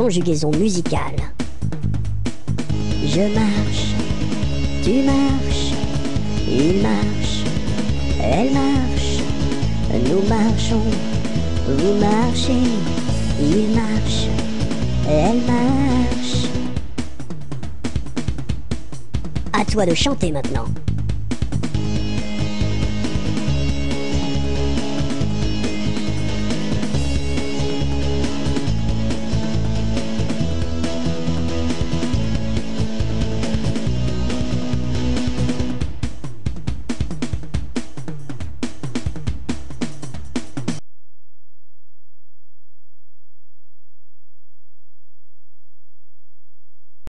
conjugaison musicale. Je marche, tu marches, il marche, elle marche, nous marchons, vous marchez, il marche, elle marche. À toi de chanter maintenant.